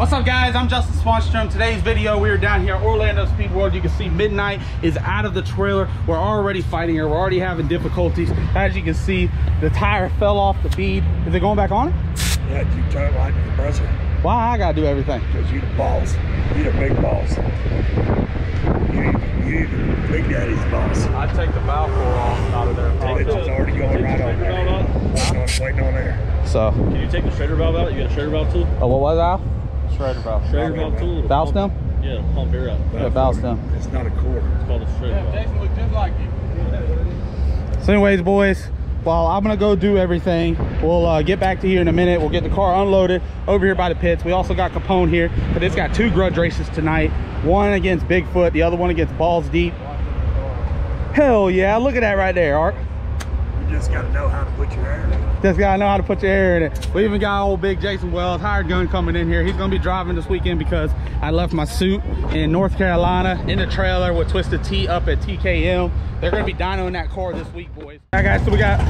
What's up guys, I'm Justin Swanstrom. Today's video, we are down here at Orlando Speed World. You can see Midnight is out of the trailer. We're already fighting her, we're already having difficulties. As you can see, the tire fell off the bead. Is it going back on it? Yeah, you turn it like the compressor. Why I gotta do everything? Because you the boss. You the big boss. You, you the big daddy's boss. I'd take the valve core off out of there. It's just already going right on there. Waiting on, waiting on there. So, Can you take the Schrader valve out? You got a Schrader valve tool? oh, what was that? Schrader valve. Schrader valve tool. it'll Valve stem? Yeah, it'll pump air out. Yeah, valve stem. It's not a core. It's called a Schrader valve. look just like you. So anyways, boys, while I'm gonna go do everything, we'll uh, get back to here in a minute. We'll get the car unloaded over here by the pits. We also got Capone here, but it's got two grudge races tonight. One against Bigfoot, the other one against Balls Deep. Hell yeah, look at that right there, Art. You just got to know how to put your air in it. Just gotta know how to put your air in it. We even got old big Jason Wells, hired gun coming in here. He's gonna be driving this weekend because I left my suit in North Carolina in the trailer with Twisted T up at TKM. They're gonna be dynoing that car this week, boys. All right, guys, so we got,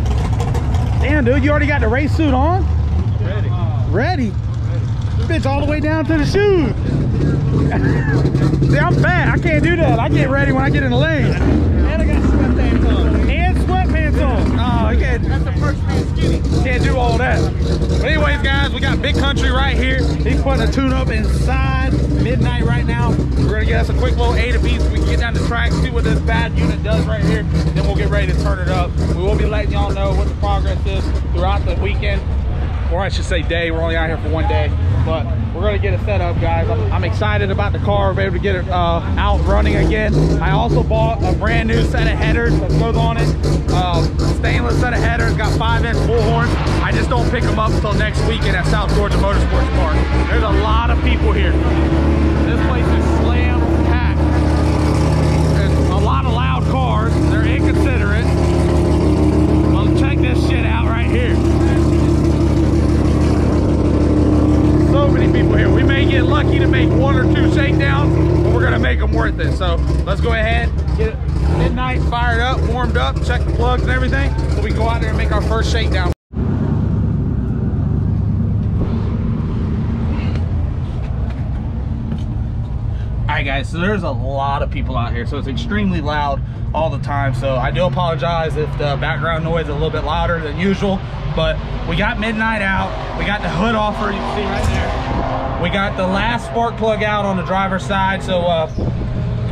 damn, dude, you already got the race suit on? Ready. Ready? Bitch, all the way down to the shoes. See, I'm fat. I can't do that. I get ready when I get in the lane. And I got sweatpants on. And on. Oh, you can't. That's the first man skinny. Can't do all that. But anyways, guys, we got Big Country right here. He's putting a tune up inside midnight right now. We're gonna get us a quick little A to B so we can get down the track, see what this bad unit does right here. Then we'll get ready to turn it up. We will be letting y'all know what the progress is throughout the weekend. Or I should say day, we're only out here for one day. But we're gonna get it set up, guys. I'm, I'm excited about the car. We're able to get it uh, out running again. I also bought a brand new set of headers that goes on it. Um, stainless set of headers, got five inch bullhorns. I just don't pick them up until next weekend at South Georgia Motorsports Park. There's a lot of people here. This place is slam packed. There's a lot of loud cars. They're inconsiderate. Well, check this shit out right here. So many people here. We may get lucky to make one or two shakedowns, but we're gonna make them worth it. So let's go ahead, get midnight fired up, warmed up, check the plugs and everything, so we can go out there and make our first shakedown. All right, guys, so there's a lot of people out here, so it's extremely loud all the time. So I do apologize if the background noise is a little bit louder than usual, but we got midnight out. We got the hood offer, you can see right there. We got the last spark plug out on the driver's side. So uh,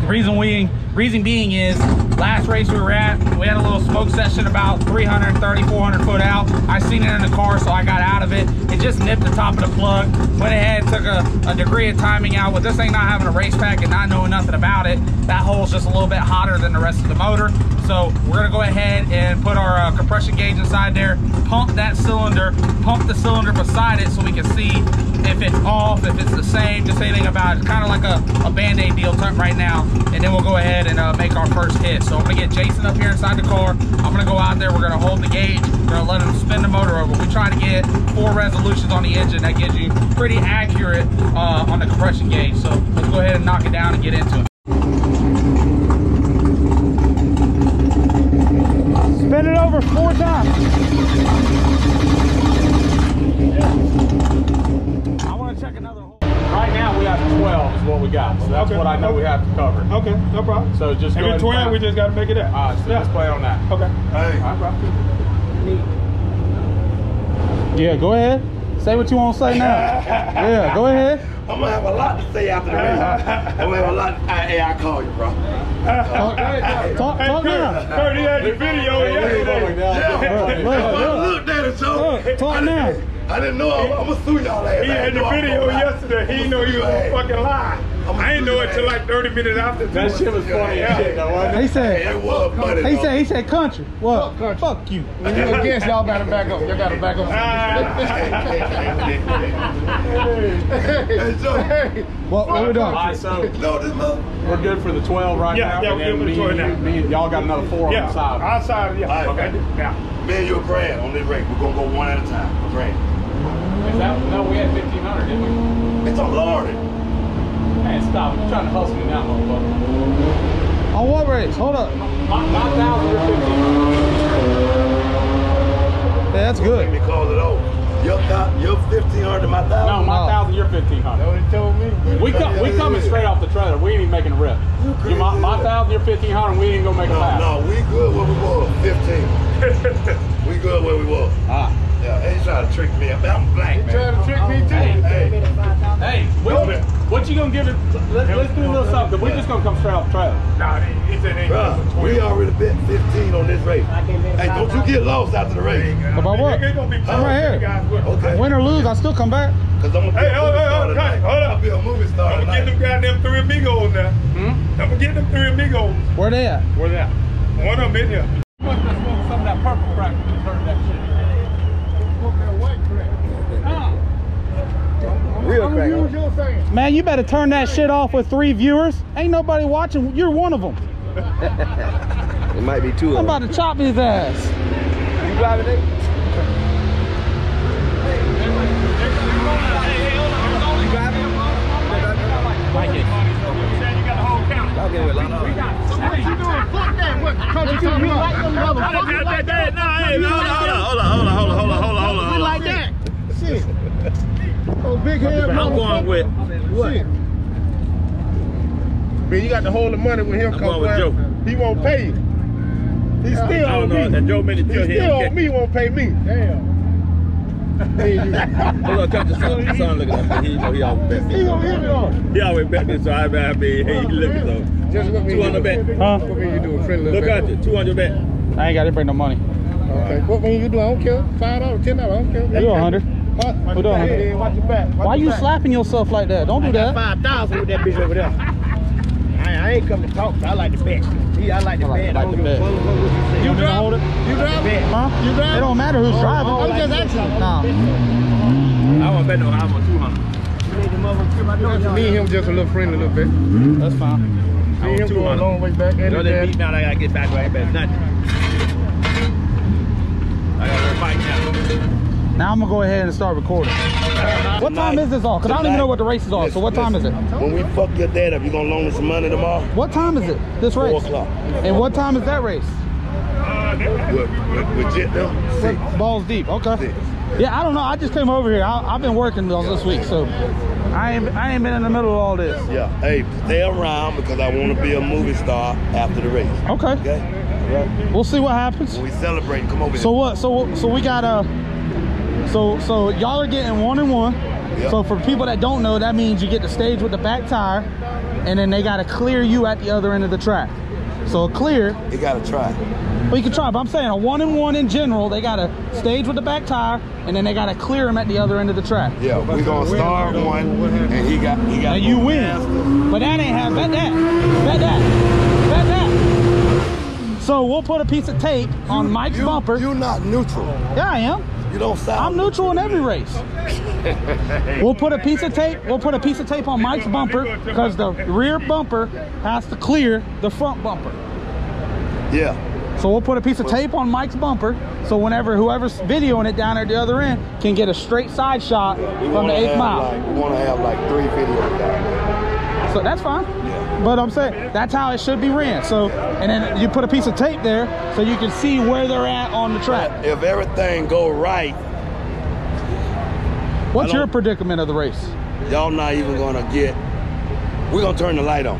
reason we, reason being is last race we were at, we had a little smoke session about 330, 400 foot out. I seen it in the car, so I got out of it. It just nipped the top of the plug. Went ahead, took a, a degree of timing out. With this thing not having a Racepak and not knowing nothing about it, that hole's just a little bit hotter than the rest of the motor. So we're gonna go ahead and put our uh, compression gauge inside there, pump that cylinder, pump the cylinder beside it so we can see if it's off, if it's the same, just anything about it. It's kind of like a, a Band-Aid deal right now. And then we'll go ahead and uh, make our first hit. So I'm gonna get Jason up here inside the car. I'm gonna go out there, we're gonna hold the gauge, we're gonna let him spin the motor over. We try to get four resolutions on the engine. That gives you pretty accurate uh, on the compression gauge. So let's go ahead and knock it down and get into it. Spin it over. I want to check another hole. Right now we have 12 is what we got. So that's Okay. what I know we have to cover. Okay, no problem. So just If go it's ahead 12, we just got to make it up. All right, so let's play on that. Okay. Hey, All right, bro. Yeah, go ahead. Say what you want to say now. Yeah, go ahead. I'm gonna have a lot to say after the race. I'm gonna have a lot. Hey, I call you, bro. Talk, talk, Hey, talk Kurt, now. Kurt, he had the video yesterday. Yeah, Look, look, I looked at it, so Look, talk I now. didn't- I didn't know. I'm, I'm gonna sue y'all ass. He had didn't the know I was video yesterday. He didn't know you was I'ma gonna sue your ass. fucking lie. I'ma I ain't know it till like 30 minutes after. That shit was funny as shit though, wasn't it? He said, it was funny. he said, he said country. What? Fuck country. Fuck you. When you against, y'all gotta back up. Y'all gotta back up. Ah. Hey, so, hey, What, what we doing? right, so no, this mother. we're good for the 12 right Yeah, now. yeah, and we're good for the 12 now. me and Y'all got another four Yeah, on the side. outside, yeah. All right. Okay. Yeah. Me and you a grand on this race. We're gonna go one at a time. A grand. Is that, no, we had 1500, didn't we? It's a lordy. Man, stop. You're trying to hustle me now, motherfucker. On what race? Hold up. My, my or 1500. Yeah, that's Make good. me call it over. Your thou- your fifteen hundred, my 1000 No, thousand. my thousand, you're fifteen hundred. That's what he told me. We come, we coming straight off the trailer. We ain't even making a rip. You my, my thousand, you're fifteen hundred. We ain't gonna make a pass. no, we good where we was. Fifteen. we good where we was. Ah. Yeah, they trying to trick me. I'm black, man. Trying to trick me too. Hey, Hey, what, what you gonna give it? Let, let's do a little something. We're just gonna come straight off the trailer. Nah, he he said Bruh, we already bet 15 on this race. Hey, don't you get lost after the race. About what? They gonna be I'm right here. guys Okay. Win or lose, I still come back. Cause I'm gonna be Hey, a hold movie on, star hold on, hold on. I'll be a movie star I'm gonna get them goddamn three amigos now. Hmm? I'm gonna get them three amigos. Where they at? Where that? One of them in here. You must have smoked some of that purple crack when you heard that shit. Real crack. Use your saying. Man, you better turn that shit off with three viewers. Ain't nobody watching. You're one of them. It might be two I'm about to chop his ass. You driving it? I'll get with What you doing? Fuck that. What? Country club. We like them motherfuckers. We like that. Hold on, hold on, hold on, hold on, hold on, hold on. We like that. Shit. Oh, big head. I'm going with what? Man, you got to hold the money when him I'm comes with Joe. He won't pay you. He yeah. still on know, me. That Joe made it he still on me. Won't pay me. Damn. Hey, you. Hold son. The son looking at me. He, he always bet me. He gonna hit me on. He always bet me, so I, I mean, hey, he looking though. Just look 200 bet. Huh? What mean you do Look at you. 200 bet. I ain't got to bring no money. Okay. What mean you do? I don't care. $5, $10, I don't care. You 100 Huh? Hold on. Hey, watch your back. Watch Why you back. slapping yourself like that? Don't do I that. 5,000 with that bitch over there. I, ain't come to talk, but I like the bet. See, I like the I bet. I don't give a fuck you, you drive? Hold it? You drive? Huh? You drive? It don't matter who's oh, driving. Oh, I'm like just asking. Nah. I won't bet no I want 200. Me and him just a little friendly a little bit. That's fine. Me and him go a long way back. You know they beat me out. I gotta get back right back. Nothing. I gotta fight now. Now I'm gonna go ahead and start recording. What time is this all? Cause I don't even know what the race is on. So what time is it? When we fuck your dad up, you gonna loan us some money tomorrow? What time is it? This race? Four o'clock. And what time is that race? With, with Six. Balls deep. Okay. Six. Yeah, I don't know. I just came over here. I, I've been working all this week, so I ain't I ain't been in the middle of all this. Yeah. Hey, stay around because I want to be a movie star after the race. Okay. Okay? We'll see what happens. When we celebrate, come over here. So what? So so we got a. So so y'all are getting one and one. Yep. So for people that don't know, that means you get the stage with the back tire, and then they gotta clear you at the other end of the track. So a clear, You gotta try. well you can try, but I'm saying a one and one in general, they gotta stage with the back tire, and then they gotta clear them at the other end of the track. Yeah, we gonna start one, and he got he got. And you win. But that ain't have bet that. Bet that. Bet that. So we'll put a piece of tape on Mike's you, bumper. You're not neutral. yeah, I am. You don't sound. I'm neutral in every race. We'll put a piece of tape. We'll put a piece of tape on Mike's bumper because the rear bumper has to clear the front bumper. Yeah. So we'll put a piece of tape on Mike's bumper, so whenever whoever's videoing it down at the other end can get a straight side shot We from the wanna eighth mile. Like, we wanna have like three videos down. So that's fine. Yeah. But I'm saying that's how it should be ran. So and then you put a piece of tape there so you can see where they're at on the track. If everything go right, What's your predicament of the race? y'all not even gonna get. We're gonna turn the light on.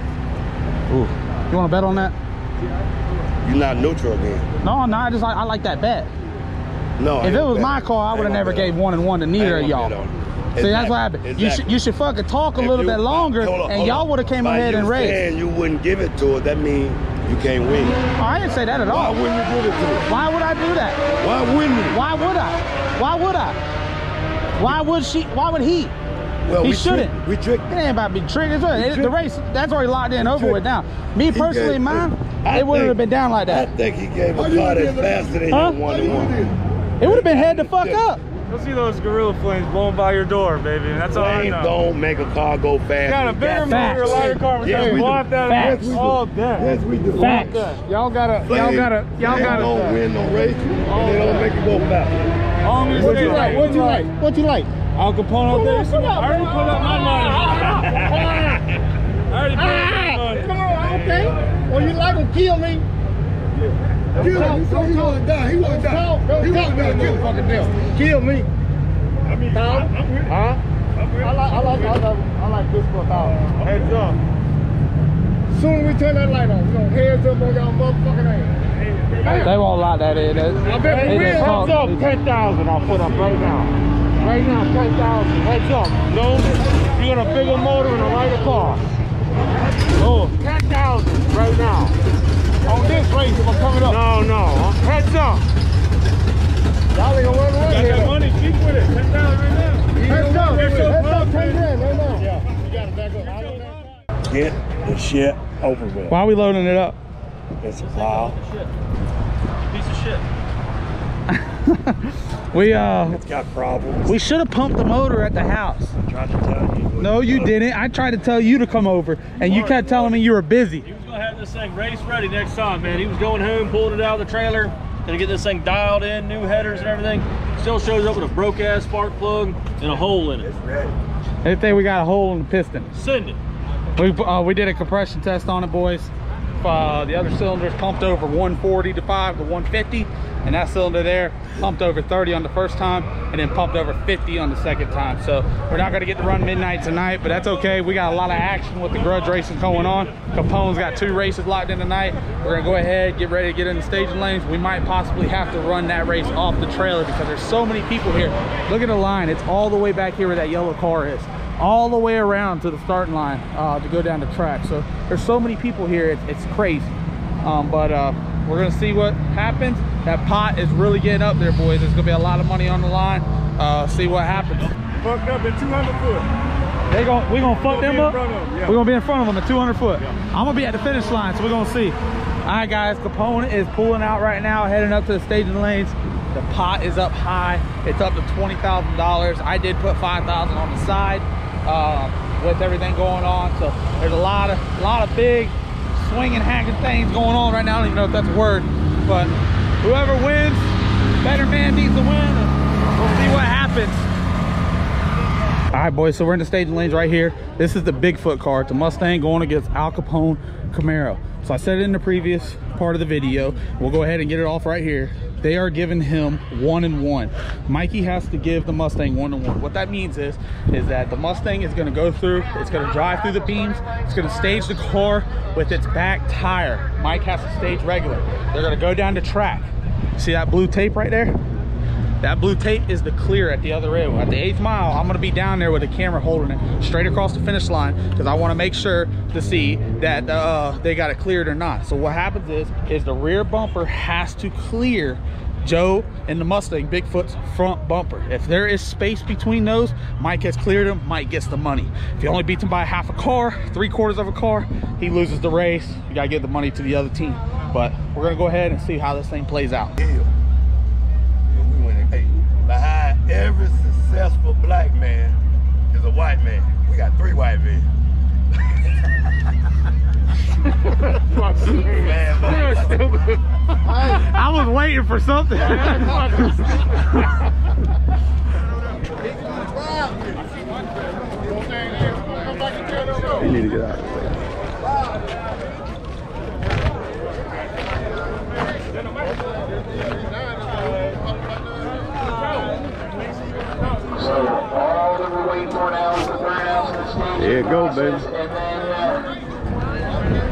Ooh. You want to bet on that? You're not neutral again. No, no. I just I, I like that bet. No. If it was my car, I would have never gave one and one to neither of y'all. See, that's what happened. You should you should fucking talk a little bit longer, and y'all would have came ahead and raced. And you wouldn't give it to her. That means you can't win. Oh, I didn't say that at all. Why wouldn't you give it to her? Why would I do that? Why wouldn't you? Why would I? Why would I? Why would she? Why would he? Well, He we shouldn't. Tricked, we tricked. It ain't about to be tricked. It's right. It- the race that's already locked in, over with now. Me personally, gave- mine, I it wouldn't have been down like that. I think he gave a car that's faster than Huh? one to one. It would have been head to fuck up. You'll see those gorilla flames blowing by your door, baby. That's all I Flames know. don't make a car go fast. got a bigger Facts. motor, a lighter car, but Yes, yes, we blow do. out that Facts. all day. Yes, we do. Facts. Y'all gotta, y'all gotta, y'all gotta. don't win no race, and they don't make it go fast. All I'm What you like? What you like? What you like? Al Capone out there. I already put up my ah, money. Ah, ah, I already put up my money. Come on, okay. Well, you like him, kill me. Kill him. He want to die. He to die. Don't He me, die. Kill him. Kill me. I mean, Thousand? I'm with. Huh? I'm with. I like, I like, I like, I like this for a thousand. Heads up. Soon we turn that light on, we gonna heads up on y'all motherfucking ass. They won't lock that in. That's, I bet we will. Heads up, ten thousand. I'll put up right now. Right now, ten thousand. Heads up. No. You got a bigger motor and a lighter car. Oh, Oh, ten thousand right now. On this race, if I'm coming up. No, no. Heads up. Y'all ain't gonna run away Got that money, keep with it. Ten thousand right now. Heads up. Heads Heads up, up, man. ten grand right now. Yeah, you gotta back up. I don't know. Get the shit over with. Why are we loading it up? It's a plow. Piece of shit. We uh It's got problems. we should have pumped the motor at the house. I tried to tell you. No, you didn't. I tried to tell you to come over, and you kept telling me you were busy. He gonna have this thing race ready next time, man. He was going home, pulling it out of the trailer, gonna get this thing dialed in, new headers and everything. Still shows up with a broke ass spark plug and a hole in it. It's ready. They think we got a hole in the piston. Send it. We uh, we did a compression test on it, boys. Uh, the other cylinders pumped over 140 to 5 to 150, and that cylinder there pumped over 30 on the first time, and then pumped over 50 on the second time. So we're not going to get to run midnight tonight, but that's okay. We got a lot of action with the grudge races going on. Capone's got two races locked in tonight. We're going to go ahead, get ready to get in the staging lanes. We might possibly have to run that race off the trailer because there's so many people here. Look at the line. It's all the way back here where that yellow car is all the way around to the starting line uh, to go down the track. So there's so many people here, it's, it's crazy. Um, but uh, we're gonna see what happens. That pot is really getting up there, boys. There's gonna be a lot of money on the line. Uh, see what happens. Fucked up at 200 foot. They gon' we gonna fuck gonna them up. Them, yeah. We're gonna be in front of them at 200 foot. I'm gonna be at the finish line, so we're gonna see. All right, guys. Capone is pulling out right now, heading up to the staging lanes. The pot is up high. It's up to twenty thousand dollars. I did put five thousand on the side uh, with everything going on. So there's a lot of a lot of big swinging, hacking things going on right now. I don't even know if that's a word, but whoever wins, better man needs to win. We'll see what happens. All right, boys, so we're in the staging lanes right here. This is the Bigfoot car. A Mustang going against Al Capone Camaro. So I said it in the previous part of the video. We'll go ahead and get it off right here. They are giving him one and one. Mikey has to give the Mustang one and one. What that means is, is that the Mustang is gonna go through, it's gonna drive through the beams, it's gonna stage the car with its back tire. Mike has to stage regular. They're gonna go down the track. See that blue tape right there? That blue tape is the clear at the other end. At the eighth mile, I'm gonna be down there with a camera holding it straight across the finish line because I wanna make sure to see that uh, they got it cleared or not. So what happens is, is the rear bumper has to clear Joe and the Mustang Bigfoot's front bumper. If there is space between those, Mike has cleared him, Mike gets the money. If he only beats him by half a car, three quarters of a car, he loses the race. You gotta give the money to the other team. But we're gonna go ahead and see how this thing plays out. Hill. And we went, hey, behind every successful black man is a white man. We got three white men. man, man. I was waiting for something. you need to get out. So all that we're waiting for now is the third ounce of the stage. There you go, baby. And then uh,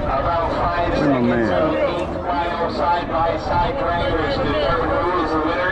about five Where's my man? of eight final side by side drivers determine who is the winner.